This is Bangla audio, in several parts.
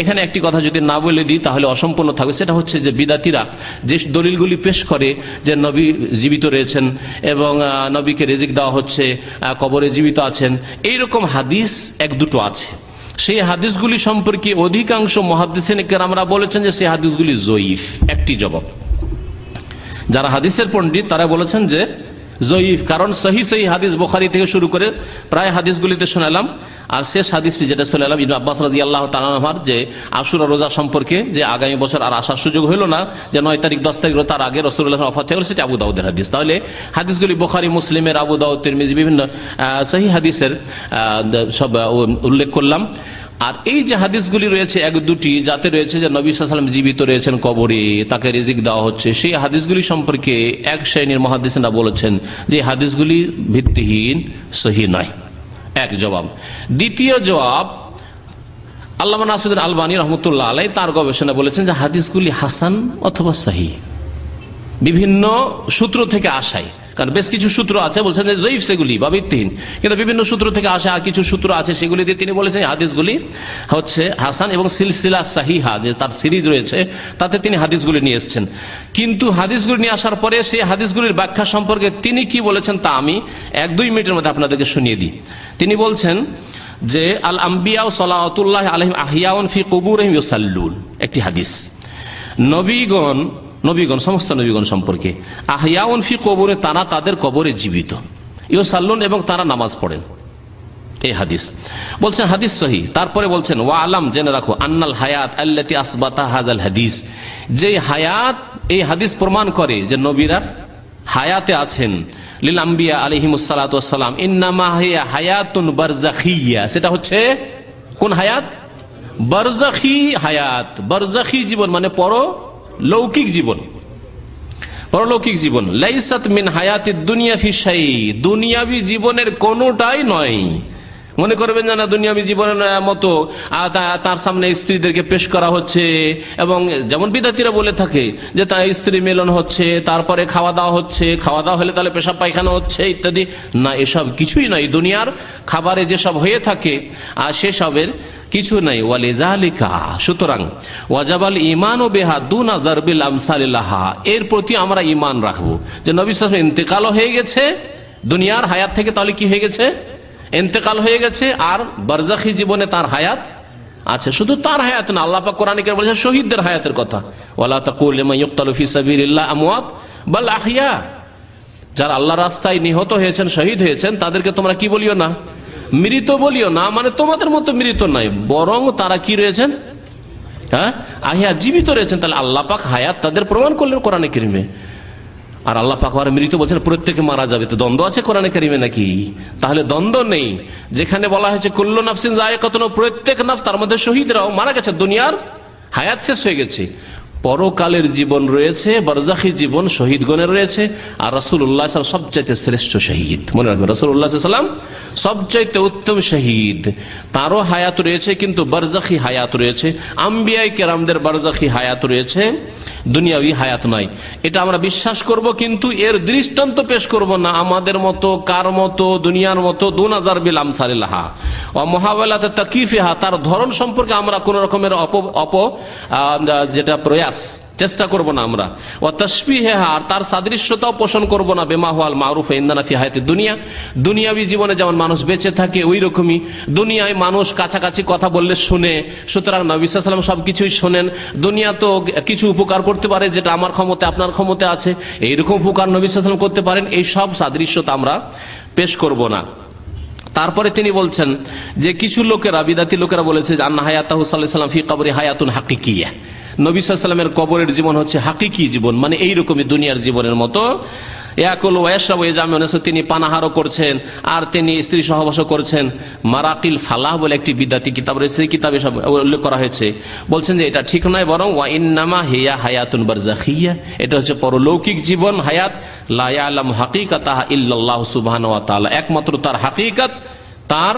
এখানে একটি কথা যদি না বলে দিই, তাহলে অসম্পূর্ণ থাকবে। সেটা হচ্ছে যে বিদাতিরা যে দলিলগুলি পেশ করে যে নবী জীবিত রয়েছেন এবং নবীকে রেজিক দেওয়া হচ্ছে কবরে জীবিত আছেন, এইরকম হাদিস এক দুটো আছে। সেই হাদিসগুলি সম্পর্কে অধিকাংশ মহাদিসেন আমরা বলেছেন যে সেই হাদিসগুলি জয়ীফ। একটি জবাব। যারা হাদিসের পণ্ডিত, তারা বলেছেন যে জয়ীফ, কারণ সহি সহি হাদিস বোখারি থেকে শুরু করে প্রায় হাদিসগুলিতে শোনালাম। আর শেষ হাদিসটি যেটা শোনালাম, ইবনে আব্বাস রাজি আল্লাহ তালার যে আশুরা রোজা সম্পর্কে যে আগামী বছর আর আসার সুযোগ হইল না, যে নয় তারিখ, দশ তারিখ তার আগে রসুল্লাহ অফাত থেকে সেটা আবু দাউদের হাদিস। তাহলে হাদিসগুলি বোখারি, মুসলিমের, আবু দাউদ, তিরমিজি, বিভিন্ন সহি হাদিসের সব উল্লেখ করলাম। আর এই যে হাদিসগুলি রয়েছে, এক দুটি যাতে রয়েছে যে নবী সাল্লাম জীবিত রয়েছেন কবরে, তাকে রিজিক দেওয়া হচ্ছে, সেই হাদিসগুলি সম্পর্কে এক শ্রেণির মহাদিসরা বলেছেন যে হাদিসগুলি ভিত্তিহীন, সহি নয়। এক জবাব। দ্বিতীয় জবাব আল্লাহ নাসুদ্দিন আলবানী রহমতুল্লাহ আলাই তার গবেষণা বলেছেন যে হাদিসগুলি হাসান অথবা সাহি। বিভিন্ন সূত্র থেকে আসায় কারণ বেশ কিছু সূত্র আছে, বলছেন যে জয়ীফ সেগুলি বা ভিত্তিহীন। কিন্তু বিভিন্ন সূত্র থেকে আসা, আর কিছু সূত্র আছে সেগুলি দিয়ে তিনি বলেছেন হাদিসগুলি হচ্ছে হাসান এবং সিলসিলা সাহিহা, যে তার সিরিজ রয়েছে, তাতে তিনি হাদিসগুলি নিয়ে এসেছেন। কিন্তু হাদিসগুলি নিয়ে আসার পরে সেই হাদিসগুলির ব্যাখ্যা সম্পর্কে তিনি কি বলেছেন তা আমি এক দুই মিনিটের মধ্যে আপনাদেরকে শুনিয়ে দিই। তিনি বলছেন যে, আল আম্বিয়া সালাতুল্লাহ আলহিম আহিয়াউন ফি কবুর ইউসাল্লুন একটি হাদিস। নবীগণ নবীগণ, সমস্ত নবীগণ সম্পর্কে। আহিয়াউন ফি কবরে, তারা তাদের কবরে জীবিত। ইউ সাল্লুন, এবং তারা নামাজ পড়েন। এই হাদিস। বলছেন, হাদিস সহি। তারপরে বলছেন, ওয়া আলাম, জেনে রাখো, আন্নাল হায়াত আল্লাতি আসবাতা হাজাল হাদিস। যে হায়াত, এই হাদিস প্রমাণ করে যে নবীরা হায়াতে আছেন। লিল আম্বিয়া আলহিমুসালাম ইন্নামা হিয়া হায়াতুন বারজাখিয়া। সেটা হচ্ছে, কোন হায়াত? বারজাখি হায়াত। বারজাখি জীবন মানে পর লৌকিক জীবন, পরলৌকিক জীবন। লাইসাত মিন হায়াতি দুনিয়া ফিসাই দুনিয়াবি জীবনের কোনোটাই নয়। মনে করবেন যে না, দুনিয়াবি জীবনের মতো তার সামনে স্ত্রীদেরকে পেশ করা হচ্ছে এবং যেমন বিদ্যার্থীরা বলে থাকে যে তার স্ত্রী মিলন হচ্ছে, তারপরে খাওয়া দাওয়া হচ্ছে, খাওয়া দাওয়া হলে তাহলে পেশাব পায়খানা হচ্ছে, ইত্যাদি। না, এসব কিছুই নয়। দুনিয়ার খাবারে যেসব হয়ে থাকে আর সেসবের কিছু নাই ওয়ালিজালিকা সুতরাং, ওয়াজাবাল ইমান ও বেহা দু নাজার বিল আমসালিল্লাহা এর প্রতি আমরা ইমান রাখব। যে নবী আলাইহি ইন্তেকালও হয়ে গেছে, দুনিয়ার হায়াত থেকে তাহলে কি হয়ে গেছে? ইন্তেকাল হয়ে গেছে, আর বারজাখি জীবনে তার হায়াত আছে। শুধু তার হায়াত না, আল্লাহ পাক কোরআনে বলেছে শহীদদের হায়াতের কথা। ওয়ালা তাকুল লিমান ইউকতালু ফি সাবিলিল্লাহ আমওয়াত বাল আহইয়া। যারা আল্লাহ রাস্তায় নিহত হয়েছেন, শহীদ হয়েছেন, তাদেরকে তোমরা কি বলিও না? মৃত বলিও না মানে তোমাদের মতো মৃত নাই, বরং তারা কি রয়েছেন? হ্যাঁ? আহিয়া জীবিত রয়েছেন, তাহলে আল্লাহ পাক হায়াত তাদের প্রমাণ করলেন কোরআনে কেরিমে। আর আল্লাহ পাক আবার মৃত বলছেন, প্রত্যেকে মারা যাবে, তো দ্বন্দ্ব আছে কোরআনে কারিমে নাকি? তাহলে দ্বন্দ্ব নেই। যেখানে বলা হয়েছে, কুল্ল নাফসিন জায়কাতুন প্রত্যেক নাফ তার মধ্যে শহীদরাও মারা গেছে, দুনিয়ার হায়াত শেষ হয়ে গেছে। পরকালের জীবন রয়েছে, বরজাখি জীবন শহীদগণের রয়েছে, আর রসুল্লাহ সবচাইতে শ্রেষ্ঠ শহীদ। মনে রাখবেন রসুল্লাহ সাল্লাম সবচাইতে উত্তম শহীদ। তারও হায়াত রয়েছে, কিন্তু বরজাখি হায়াত রয়েছে আম্বিয়াই কেরামদের বরজাখি হায়াত রয়েছে, দুনিয়াবি হায়াত নয়। এটা আমরা বিশ্বাস করব, কিন্তু এর দৃষ্টান্ত পেশ করব না, আমাদের মতো, কার মতো, দুনিয়ার মতো দুন হাজার বিল আমসালিল্লাহা। ও মহাবেলাতে তাকিফেহা, তার ধরন সম্পর্কে আমরা কোন রকমের অপ অপ যেটা প্রয়াস চেষ্টা করব না আমরা। ও তসবিহেহা আর তার সাদৃশ্যতাও পোষণ করব না। বেমাহাল মারুফ ইন্দানা ফি হায়াতে দুনিয়া। দুনিয়াবি জীবনে যেমন মানুষ বেঁচে থাকে ওই রকমই দুনিয়ায় মানুষ কাছাকাছি কথা বললে শুনে। সুতরাং নবী সাল্লাম সব কিছুই শোনেন। দুনিয়া তো কিছু উপকার করতে পারে, যেটা আমার ক্ষমতা আপনার ক্ষমতা আছে। এইরকম উপকার নবী সাল্লাম করতে পারেন, এই সব সাদৃশ্যতা আমরা পেশ করব না। তারপরে তিনি বলছেন যে কিছু লোকেরা, বিদাতি লোকেরা বলেছে যে, আন্না হায়াতাহু সাল্লাহ সাল্লাম ফি কবরে হায়াতুন হাকিকিয়া। নবী সাল্লামের কবরের জীবন হচ্ছে হাকিকি জীবন মানে এইরকমই দুনিয়ার জীবনের মতো। তিনি পানাহারও করছেন, আর তিনি স্ত্রী সহবাসও করছেন। মারাকিল ফালাহ বলে একটি বিদ্যাতি কিতাব রয়েছে, সেই কিতাবে সব উল্লেখ করা হয়েছে। বলছেন যে এটা ঠিক নয়, বরং ওয়া ইন্নামা হিয়া হায়াতুন বারজাখিয়া, এটা হচ্ছে পরলৌকিক জীবন, হায়াত। লা ইয়ালাম হাকিকাতাহা ইল্লাল্লাহু সুবহানাহু ওয়া একমাত্র তার হাকিকাত, তার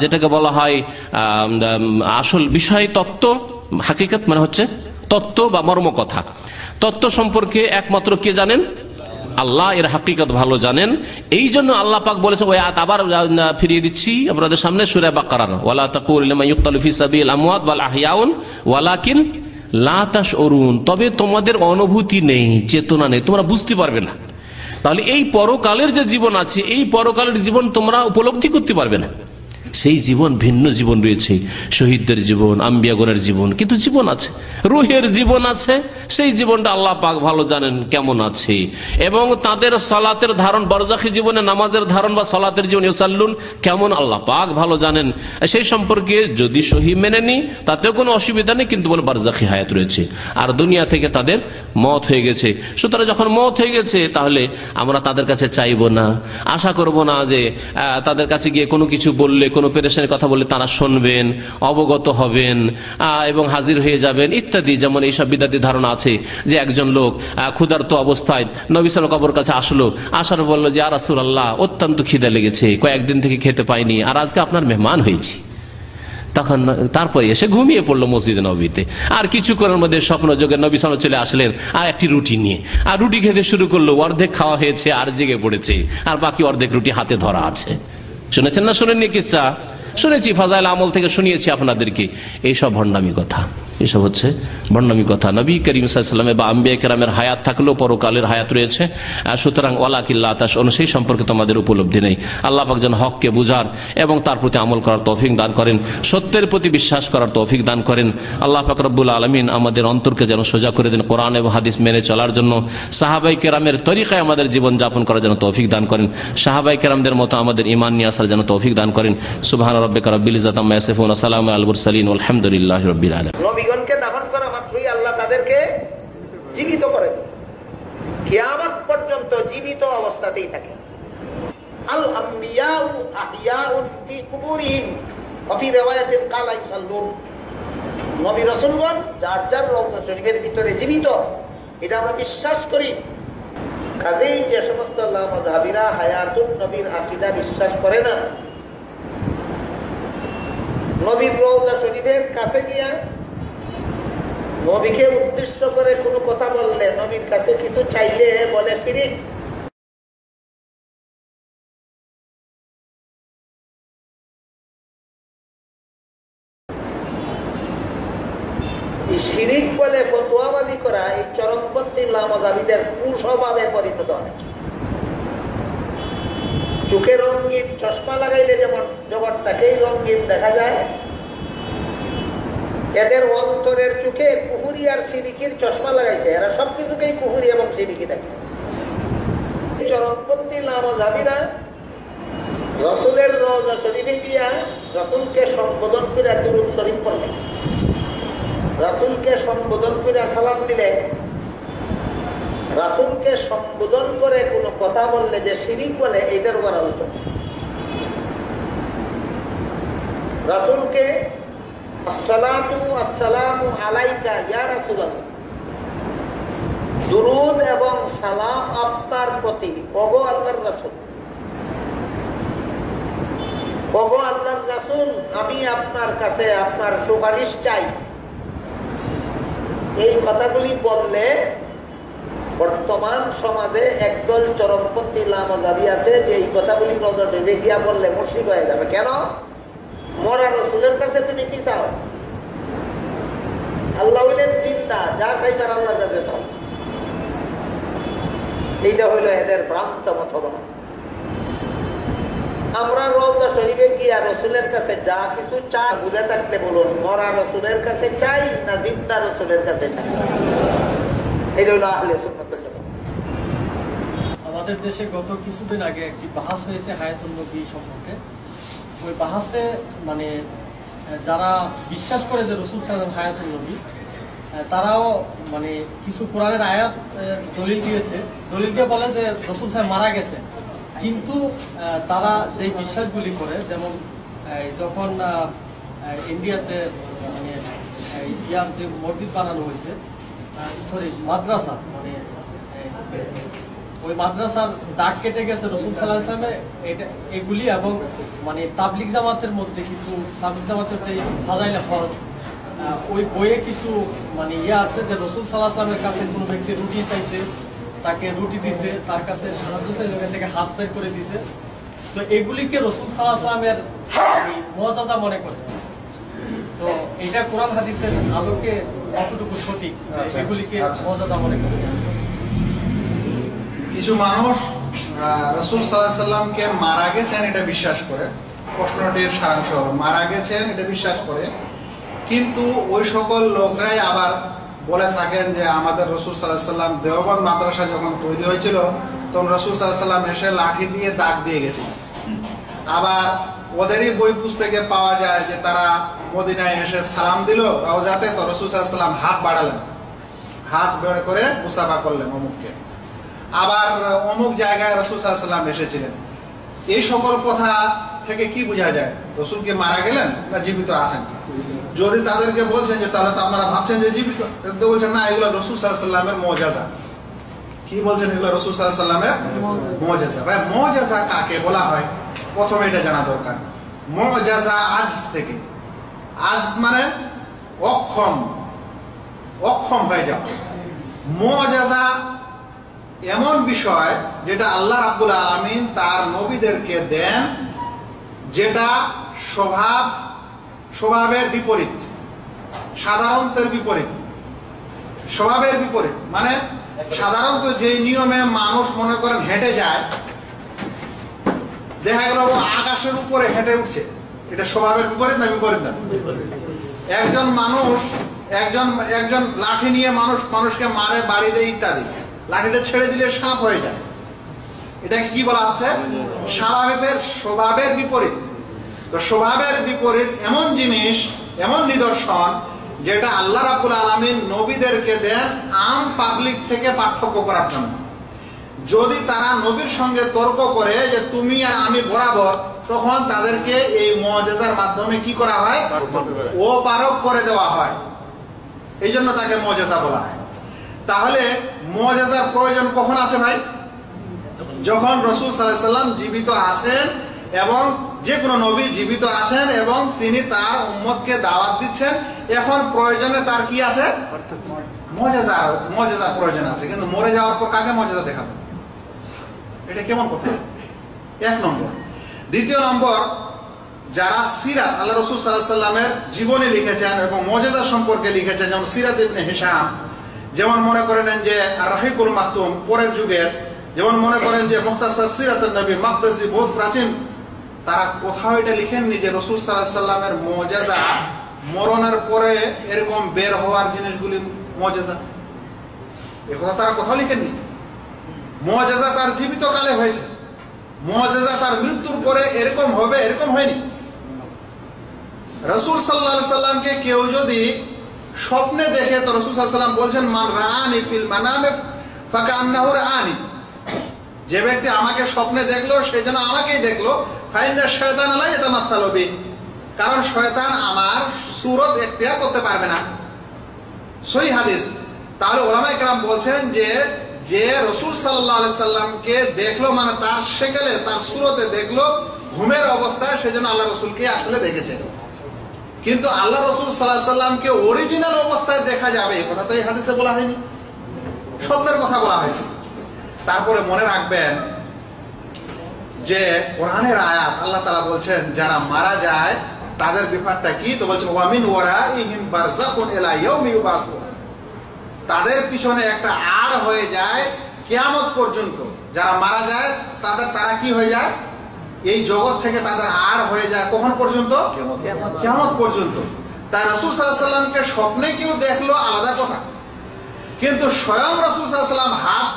যেটাকে বলা হয় আসল বিষয় তত্ত্ব হাকিকাত মানে হচ্ছে তত্ত্ব বা মর্ম কথা। তত্ত্ব সম্পর্কে একমাত্র কে জানেন? আল্লাহ, এর হাকিকত ভালো জানেন। এই জন্য আল্লাহ পাক বলেছে ওই আয়াত আবার ফিরিয়ে দিচ্ছি আপনাদের সামনে সুরে বাকারার। ওয়ালা তাকুল লিমান ইউক্তালু ফি সাবিল আমওয়াত ওয়াল আহইয়াউন, ওয়ালাকিন লা তাশউরুন। তবে তোমাদের অনুভূতি নেই, চেতনা নেই, তোমরা বুঝতে পারবে না। তাহলে এই পরকালের যে জীবন আছে, এই পরকালের জীবন তোমরা উপলব্ধি করতে পারবে না। সেই জীবন ভিন্ন জীবন রয়েছে। শহীদদের জীবন আম্বিয়াগরের জীবন, কিন্তু জীবন আছে। রুহের জীবন আছে। সেই জীবনটা আল্লাহ পাক ভালো জানেন কেমন আছে। এবং তাদের সলাতের ধারণ, বরজাখী জীবনে নামাজের ধারণ বা সলাতের জীবন ইউসাল্লুন কেমন আল্লাহ পাক ভালো জানেন। সেই সম্পর্কে যদি সহি মেনে নি, তাতেও কোনো অসুবিধা নেই, কিন্তু বলে বারজাখী হায়াত রয়েছে। আর দুনিয়া থেকে তাদের মত হয়ে গেছে। সুতরাং যখন মত হয়ে গেছে, তাহলে আমরা তাদের কাছে চাইব না। আশা করব না যে তাদের কাছে গিয়ে কোনো কিছু বললে কোনো পেরেশানির কথা বললে তারা শুনবেন, অবগত হবেন এবং হাজির হয়ে যাবেন, ইত্যাদি। যেমন এইসব বিদ্যার্থী ধারণা আছে যে একজন লোক ক্ষুধার্ত অবস্থায় নবী সাল কবর কাছে আসলো, আসার বলল যে আর আল্লাহ অত্যন্ত খিদে লেগেছে, কয়েকদিন থেকে খেতে পাইনি, আর আজকে আপনার মেহমান হয়েছি। তখন তারপরে এসে ঘুমিয়ে পড়ল মসজিদে নবীতে। আর কিছুক্ষণের মধ্যে স্বপ্ন যোগে নবী সাল চলে আসলেন আর একটি রুটি নিয়ে। আর রুটি খেতে শুরু করল, অর্ধেক খাওয়া হয়েছে, আর জেগে পড়েছে। আর বাকি অর্ধেক রুটি হাতে ধরা আছে। শুনেছেন না? শুনেননি কিচ্ছা শুনেছি ফাজাইল আমল থেকে শুনিয়েছি আপনাদেরকে। এইসব ভণ্ডামি কথা। এসব হচ্ছে বর্ণামী কথা। নবী করিম সাল্লামে বা আম্বিয়া কেরামের হায়াত থাকলেও পরকালের হায়াত রয়েছে। সুতরাং ওয়ালাকিল্লা তাস সেই সম্পর্কে তোমাদের উপলব্ধি নেই। আল্লাহ যেন হককে বুঝার এবং তার প্রতি আমল করার তৌফিক দান করেন, সত্যের প্রতি বিশ্বাস করার তৌফিক দান করেন। আল্লাহ পাক রব্বুল আলমিন আমাদের অন্তরকে যেন সোজা করে দেন কোরআন এবং হাদিস মেনে চলার জন্য। সাহাবাই কেরামের তরিকায় আমাদের জীবন যাপন করার জন্য তৌফিক দান করেন। সাহাবাই কেরামদের মতো আমাদের ইমান নিয়ে আসার যেন তৌফিক দান করেন। সুবাহ রব্বিকা রব্বিল ইজাত আম্মা ইয়াসিফুন আলবুর আলহামদুলিল্লাহ রব্বিল আলামিন। নবীগণকে দাফন করা মাত্রই আল্লাহ তাদেরকে জীবিত করে দেন। কিয়ামত পর্যন্ত জীবিত অবস্থাতেই থাকে। এটা আমরা বিশ্বাস করি। যে সমস্ত বিশ্বাস করে না। নবীর রওজা শরীফের কাছে গিয়া নবীকে উদ্দেশ্য করে কোনো কথা বললে নবীর কাছে কিছু চাইলে বলে শিরিক এই শিরিক বলে ফতুয়াবাদী করা এই চরমপন্থী লামাজাবিদের কুস্বভাবে পরিণত হয় চোখে রঙিন চশমা লাগাইলে যেমন জগৎটাকেই রঙিন দেখা যায় এদের অন্তরের চোখে কুহুরি আর সিরিকির চশমা লাগাইছে এরা সব কিছুকেই কুহুরি এবং রসুলের গিয়া রসুলকে সম্বোধন করে দুরুদ রাসুলকে সম্বোধন করে সালাম দিলে। রাসুলকে সম্বোধন করে কোনো কথা বললে যে শিরিক বলে এইটার উপর আলোচনা। রাসুলকে, আসসালাতু আসসালামু আলাইকা ইয়া রাসূলুল্লাহ। দুরুদ এবং সালাম আপনার প্রতি। ওগো আল্লাহর রাসূল? ওগো আল্লাহর রাসূল, আমি আপনার কাছে আপনার সুপারিশ চাই। এই কথাগুলি বললে বর্তমান সমাজে একদল চরমপন্থী লামা দাবি আছে যে এই কথাগুলি নজরে গিয়া বললে মুর্শিদ হয়ে যাবে। কেন? মরা রসুলের কাছে তুমি কি চাও? আল্লাহ চিন্তা যা চাইতার আল্লাহর কাছে চাও। এইটা হইল এদের ভ্রান্ত মতবাদ। আমরা রওজা শরীফে গিয়া রসুলের কাছে যা কিছু চা বুঝে থাকতে বলুন, মরা রসুলের কাছে চাই না জিন্দা রসুলের কাছে চাই? এটা হলো আহলে আমাদের দেশে গত কিছুদিন আগে একটি বাহাস হয়েছে হায়াতুল নবী সম্পর্কে। ওই বাহাসে মানে যারা বিশ্বাস করে যে রসুল সালাম হায়াতুল নবী তারাও মানে কিছু কোরআনের আয়াত দলিল দিয়েছে। দলিল দিয়ে বলে যে রসুল সাহেব মারা গেছে কিন্তু তারা যে বিশ্বাসগুলি করে, যেমন যখন ইন্ডিয়াতে মানে ইয়ার যে মসজিদ বানানো হয়েছে সরি মাদ্রাসা মানে ওই মাদ্রাসার দাগ কেটে গেছে রসুল সাল্লাহ ইসলামে এটা, এগুলি এবং মানে তাবলিক জামাতের মধ্যে কিছু তাবলিক জামাতের যে ফাজাইলে হজ ওই বইয়ে কিছু মানে ইয়ে আছে যে রসুল সাল্লাহ ইসলামের কাছে কোনো ব্যক্তি রুটি চাইছে তাকে রুটি দিছে তার কাছে সাহায্য ওখান থেকে হাত বের করে দিছে। তো এগুলিকে রসুল সাল্লাহ সাল্লামের মজাদা মনে করে। তো এটা কোরআন হাদিসের আলোকে কতটুকু সঠিক আচ্ছা, এগুলিকে আচ্ছা। মজাদা মনে করে? কিছু মানুষ রসুল সাল্লাহ সাল্লামকে মারা গেছেন এটা বিশ্বাস করে। প্রশ্নটির সারাংশ মারা গেছেন এটা বিশ্বাস করে। কিন্তু ওই সকল লোকরাই আবার বলে থাকেন যে আমাদের রসুল সাল্লাহ সাল্লাম দেওবন্দ মাদ্রাসা যখন তৈরি হয়েছিল, তখন রসুল সাল্লাহ সাল্লাম এসে লাঠি দিয়ে দাগ দিয়ে গেছে আবার ওদেরই বই পুস্তকে পাওয়া যায় যে তারা মদিনায় এসে সালাম দিল, রওজাতে তো রসুল সাল্লাম হাত বাড়ালেন। হাত বেড়ে করে মুসাফা করলেন অমুককে। আবার অমুক জায়গায় রসুল সাল্লাম এসেছিলেন। এই সকল কথা থেকে কি বোঝা যায়? রসুলকে মারা গেলেন না জীবিত আছেন? যদি তাদেরকে বলছেন যে তাহলে তো আপনারা ভাবছেন যে জীবিত বলছেন না এগুলো রসুল সাল্লামের মজাজা। কি বলছেন এগুলো রসুল সাল্লামের মজাজা। ভাই মজাজা কাকে বলা হয়? প্রথমে এটা জানা দরকার। মজাজা আজ থেকে। আজ মানে অক্ষম। অক্ষম হয়ে যাওয়া মজাজা এমন বিষয় যেটা আল্লাহ রাব্বুল আলামিন তার নবীদেরকে দেন যেটা স্বভাব স্বভাবের বিপরীত। সাধারণতের বিপরীত। স্বভাবের বিপরীত। মানে সাধারণত যে নিয়মে মানুষ মনে করেন হেঁটে যায়, দেখা গেল আকাশের উপরে হেঁটে উঠছে। এটা স্বভাবের বিপরীত না বিপরীত না? একজন মানুষ, একজন একজন লাঠি নিয়ে মানুষ, মানুষকে মারে, বাড়ি দেয় ইত্যাদি। লাঠিটা ছেড়ে দিলে সাপ হয়ে যায়। এটাকে কি বলা হচ্ছে? স্বাভাবিকের, স্বভাবের বিপরীত। তো স্বভাবের বিপরীত এমন জিনিস, এমন নিদর্শন, যেটা আল্লাহ রাবুল আলমিন নবীদেরকে দেন আম পাবলিক থেকে পার্থক্য করার জন্য। যদি তারা নবীর সঙ্গে তর্ক করে যে তুমি আর আমি বরাবর, তখন তাদেরকে এই মজেজার মাধ্যমে কি করা হয়? ও পারক করে দেওয়া হয়। এই জন্য তাকে মজেজা বলা হয়। তাহলে মজেজার প্রয়োজন কখন আছে ভাই? যখন রসুল সাল্লাহ সাল্লাম জীবিত আছেন এবং যে কোনো নবী জীবিত আছেন এবং তিনি তার উম্মতকে দাওয়াত দিচ্ছেন, এখন প্রয়োজনে তার কি আছে? মজেজা মজেজা প্রয়োজন আছে, কিন্তু মরে যাওয়ার পর কাকে মজেজা দেখাবে? এটা কেমন কথা? এক নম্বর। দ্বিতীয় নম্বর, যারা সিরাত, আল্লাহ রসুল সাল্লাহ সাল্লামের জীবনী লিখেছেন এবং মজেজা সম্পর্কে লিখেছেন, যেমন সিরাত ইবনে হিসাম যেমন মনে করেন যে রাহিকুল মাহতুম পরের যুগের, যেমন মনে করেন যে মুখতাসার সিরাত নবী মাকদাসি, বহুত প্রাচীন তারা কোথাও এটা লিখেননি যে রসুল সাল্লাহ সাল্লামের মজেজা মরণের পরে এরকম বের হওয়ার জিনিসগুলি মজেজা। এ কথা তারা কোথাও লিখেননি মজেজা তার জীবিত কালে হয়েছে। মজেজা তার মৃত্যুর পরে এরকম হবে, এরকম হয়নি। রসুল সাল্লাহ সাল্লামকে কেউ যদি স্বপ্নে দেখে তো রসুল সাল্লাম বলছেন, মান রানি ফিল মানামে ফাঁকা আন্নাহুর আনি যে ব্যক্তি আমাকে স্বপ্নে দেখল সেই জন্য আমাকেই দেখল শয়তান কারণ শয়তান আমার সুরত এখতিয়ার করতে পারবে না। সই হাদিস। তাহলে ওলামাই কালাম বলছেন যে যে রসুল সাল্লাহ সাল্লামকে দেখল মানে তার সেকেলে, তার সুরতে দেখল, ঘুমের অবস্থায় সেজন্য আল্লাহ রসুলকে আসলে দেখেছে। কিন্তু আল্লাহ রসুল সাল্লাহ সাল্লামকে অরিজিনাল অবস্থায় দেখা যাবে, কথা তো এই হাদিসে বলা হয়নি। স্বপ্নের কথা বলা হয়েছে। তারপরে মনে রাখবেন যে কোরআনের আয়াত আল্লাহ তালা বলছেন যারা মারা যায় তাদের ব্যাপারটা কি? তো বলছেন ওয়ামিন ওয়ারা ইহিম বারজাখুন ইয়াউমি ইউবাসুন। তাদের পিছনে একটা আর হয়ে যায় কেয়ামত পর্যন্ত। যারা মারা যায় তাদের তারা কি হয়ে যায়? এই জগৎ থেকে তাদের আর হয়ে যায় কখন পর্যন্ত? কিয়ামত পর্যন্ত। তাই রসুল সাল্লামকে স্বপ্নে কেউ দেখল আলাদা কথা। কিন্তু স্বয়ং রসুল সাল্লাম হাত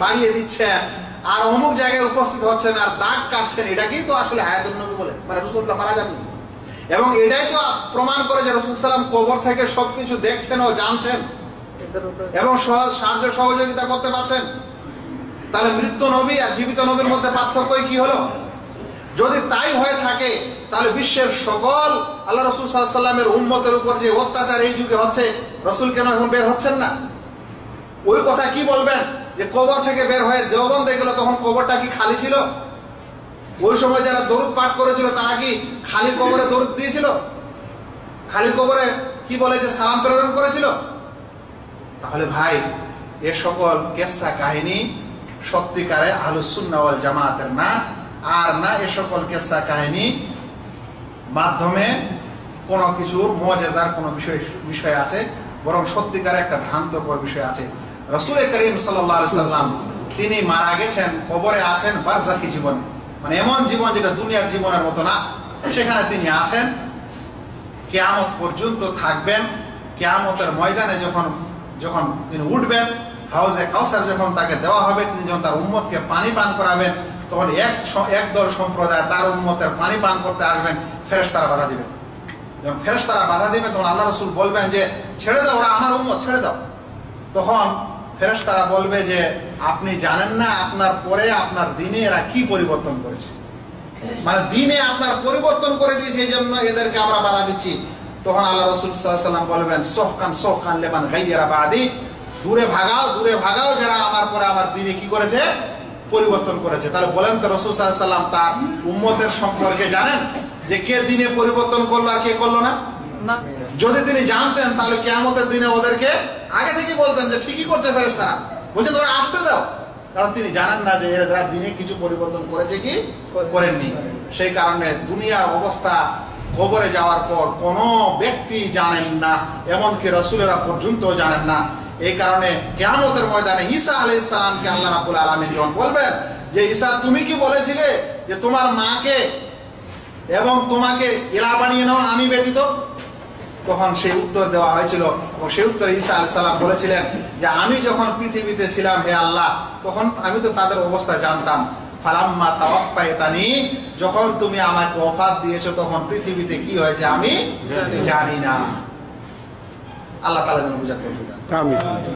বাড়িয়ে দিচ্ছেন। আর অমুক জায়গায় উপস্থিত হচ্ছেন আর দাগ কাটছেন, এটাকেই তো আসলে হায়াতুল নবী বলে। মানে রসুল্লাহ মারা যাননি। এবং এটাই তো প্রমাণ করে যে রসুল সাল্লাম কবর থেকে সবকিছু দেখছেন ও জানছেন। এবং সহজ সাহায্য সহযোগিতা করতে পারছেন। তাহলে মৃত্যু নবী আর জীবিত নবীর মধ্যে পার্থক্য কি হলো? যদি তাই হয়ে থাকে, তাহলে বিশ্বের সকল আল্লাহ রসুল সাল্লামের উন্মতের উপর যে অত্যাচার এই যুগে হচ্ছে, রসুল কেন এখন বের হচ্ছেন না? ওই কথা কি বলবেন? যে কবর থেকে বের হয়ে দেওবন্দে গেল তখন কবরটা কি খালি ছিল? ওই সময় যারা দরুদ পাঠ করেছিল, তারা কি খালি কবরে দরুদ দিয়েছিল? খালি কবরে কি বলে যে সালাম প্রেরণ করেছিল? তাহলে ভাই, এ সকল কেসা কাহিনী সত্যিকারে আলুসুন্নাওয়াল জামাতের না, আর না এ সকল কেসা কাহিনী মাধ্যমে কোনো কিছু মজেজার কোনো বিষয় বিষয় আছে, বরং সত্যিকারে একটা ভ্রান্তকর বিষয় আছে। রসুল করিম সাল্লাম তিনি মারা গেছেন, কবরে আছেন বারজাকি জীবনে। মানে এমন জীবন যেটা দুনিয়ার জীবনের মতো না। সেখানে তিনি আছেন। কেয়ামত পর্যন্ত থাকবেন। কেয়ামতের ময়দানে যখন যখন তিনি উঠবেন, হাউজে কাউসার যখন তাকে দেওয়া হবে, তিনি যখন তার উম্মতকে পানি পান করাবেন, তখন এক একদল সম্প্রদায় তার উম্মতের পানি পান করতে আসবেন ফেরেস তারা বাধা দিবেন। যখন ফেরেস তারা বাধা দিবে তখন আল্লাহ রসুল বলবেন যে, ছেড়ে দাও, ওরা আমার উম্মত, ছেড়ে দাও। তখন ফেরেস তারা বলবে যে আপনি জানেন না আপনার পরে আপনার দিনে এরা কি পরিবর্তন করেছে। মানে দিনে আপনার পরিবর্তন করে দিয়েছে এই জন্য এদেরকে আমরা বাধা দিচ্ছি। তখন আল্লাহ রসুল সাল্লাম বলবেন সোহকান সোহকান লেবান গাইয়ারা বাদি দূরে ভাগাও দূরে ভাগাও যারা আমার পরে আমার দিনে কি করেছে? পরিবর্তন করেছে। তাহলে বলেন তো রসুল সাল্লাম তার উম্মতের সম্পর্কে জানেন যে কে দিনে পরিবর্তন করল আর কে করল না। যদি তিনি জানতেন তাহলে কেয়ামতের দিনে ওদেরকে আগে থেকে বলতেন যে ঠিকই করছে ফেরেশতারা। বলছে তোরা আসতে দাও। কারণ তিনি জানেন না যে এরা দিনে কিছু পরিবর্তন করেছে কি? করেননি। সেই কারণে দুনিয়ার অবস্থা কবরে যাওয়ার পর কোন ব্যক্তি জানেন না এমনকি রসুলেরা পর্যন্ত জানেন না। এই কারণে কেয়ামতের ময়দানে ঈসা আলাই ইসলামকে আল্লাহ রাবুল আলমী যখন বলবেন যে ঈসা তুমি কি বলেছিলে যে তোমার মাকে এবং তোমাকে এলা বানিয়ে নাও আমি ব্যতীত? তখন সেই উত্তর দেওয়া হয়েছিল এবং সেই উত্তরে ঈসা আলি সাল্লাম বলেছিলেন যে, আমি যখন পৃথিবীতে ছিলাম, হে আল্লাহ, তখন আমি তো তাদের অবস্থা জানতাম। ফালাম্মা তাওয়াক্কায়তানি যখন তুমি আমাকে ওফাত দিয়েছ, তখন পৃথিবীতে কি হয়েছে আমি জানি না। আল্লাহ তালা যেন বুঝাতে